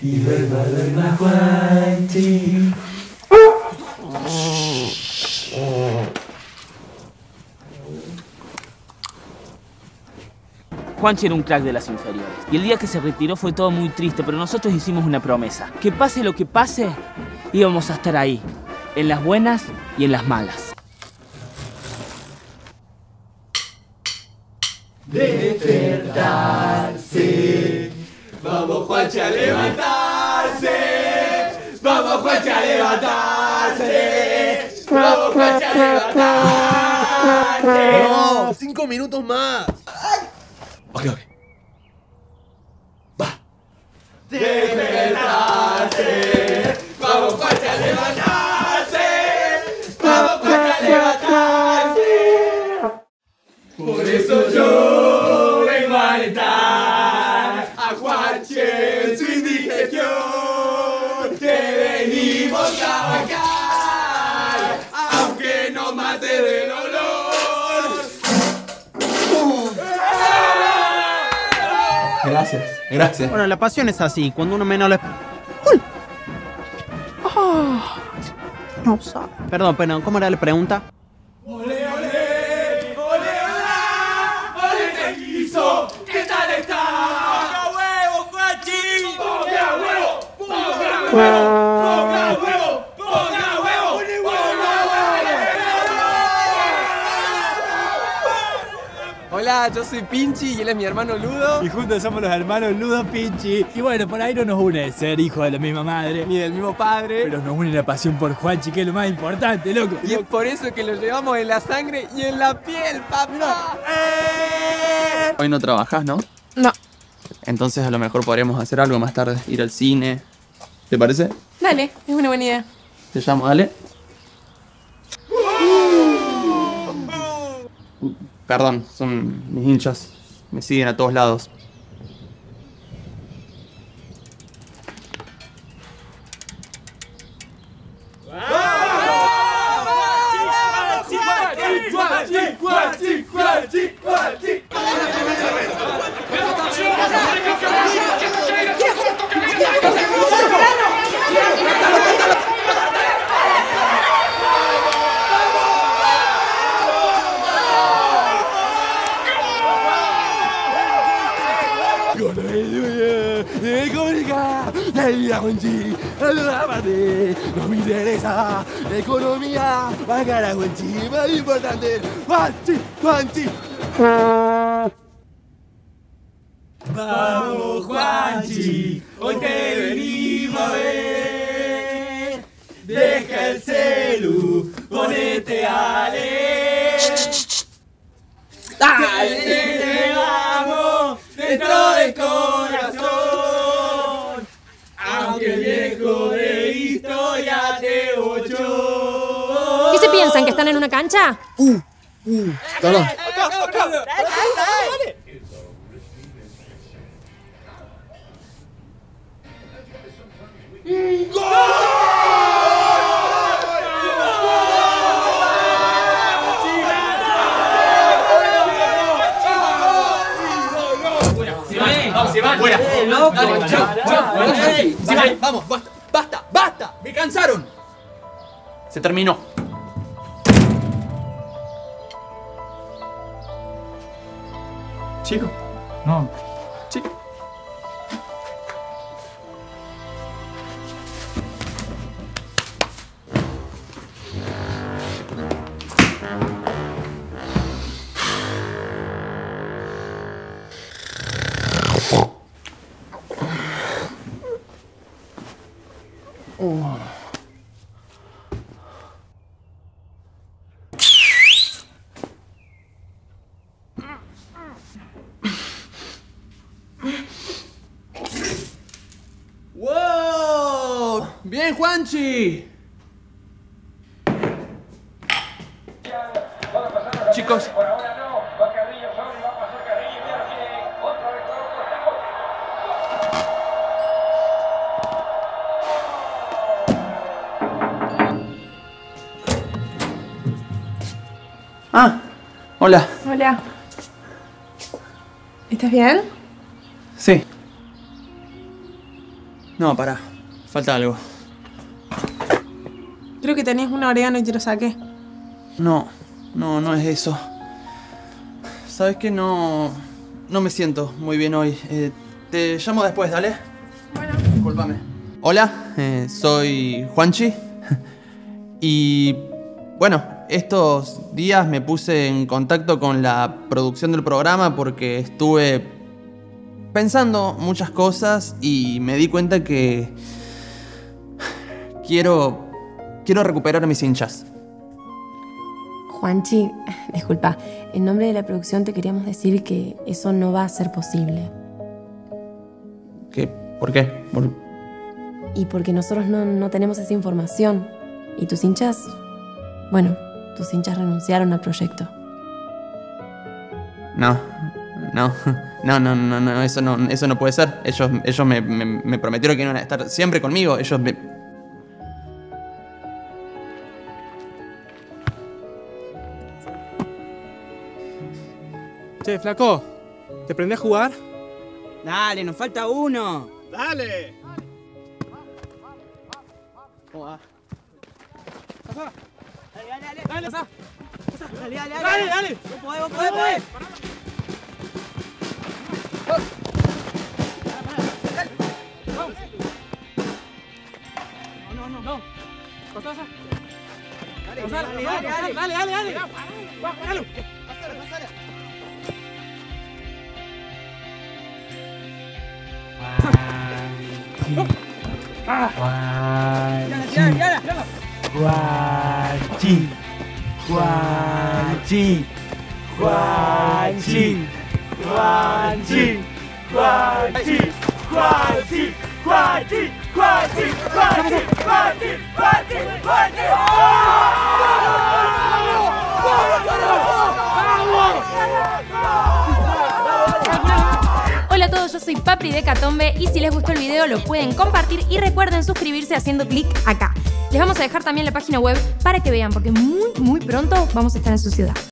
Y duerma, duerma Juanchi. Juanchi era un crack de las inferiores. Y el día que se retiró fue todo muy triste, pero nosotros hicimos una promesa. Que pase lo que pase, íbamos a estar ahí. En las buenas y en las malas. Juanchi a levantarse. Vamos Juanchi a levantarse. Vamos Juanchi a levantarse. No, cinco minutos más. Ok, ok. Va. Despertarse. Vamos Juanchi a levantarse. Vamos Juanchi a levantarse. Por eso yo vengo a alentar a Juanchi indigestión. Que venimos a bancar, aunque no mate del olor. Gracias, gracias. Bueno, la pasión es así, cuando uno menos esp- ¡Uy! Ah, no sabe. Perdón, pero ¿cómo era la pregunta? Hola, yo soy Pinchi y él es mi hermano Ludo. Y juntos somos los hermanos Ludo Pinchi. Y bueno, por ahí no nos une ser hijos de la misma madre. Ni del mismo padre. Pero nos une la pasión por Juanchi, que es lo más importante, loco. Y es por eso que lo llevamos en la sangre y en la piel, papá. Hoy no trabajas, ¿no? No. Entonces a lo mejor podríamos hacer algo más tarde, ir al cine. ¿Te parece? Dale, es una buena idea. Te llamo, dale. Perdón, son mis hinchas. Me siguen a todos lados. Vida Juanchi, ayúdame, no me interesa, la economía, pagar a Juanchi, más importante, Juanchi, Juanchi. Vamos, Juanchi, hoy te venimos a ver. Deja el celu, piensan? ¿Que están en una cancha? Perdón. Vamos, basta, basta, basta. Me cansaron. Se terminó. 지금 어 지. 어. ¡Bien, Juanchi! Chicos, Ah, hola. Hola. ¿Estás bien? Sí. No, pará. Falta algo. Creo que tenías un orégano y te lo saqué. No, no, no es eso. ¿Sabes qué? No. No me siento muy bien hoy. Eh, te llamo después, dale. Bueno. Discúlpame. Hola, eh, soy Juanchi. y. Bueno, estos días me puse en contacto con la producción del programa porque estuve pensando muchas cosas y me di cuenta que. Quiero. Quiero recuperar a mis hinchas. Juanchi, disculpa, en nombre de la producción te queríamos decir que eso no va a ser posible. ¿Qué? ¿Por qué? ¿Por... Y porque nosotros no, no tenemos esa información. Y tus hinchas, bueno, tus hinchas renunciaron al proyecto. No, no, no, no, no, no, eso no, eso no puede ser. Ellos, ellos me, me, me prometieron que iban a estar siempre conmigo. Ellos me, Che, flaco, ¿te prendés a jugar? Dale, nos falta uno. Dale. ¿Cómo va? Dale, dale, dale. Dale. Dale, dale, dale. Dale, dale. Vos podés, vos podés, podés. No, no, no. Dale, dale, dale, dale. dale, dale, Tirala, tirala, tirala. Juanchi, Juanchi, Juanchi, Juanchi, Juanchi, Juanchi, Juanchi, Juanchi, Juanchi, Juanchi, Juanchi, Juanchi. Hola a yo soy Papri de Catombe y si les gustó el video lo pueden compartir y recuerden suscribirse haciendo clic acá. Les vamos a dejar también la página web para que vean porque muy muy pronto vamos a estar en su ciudad.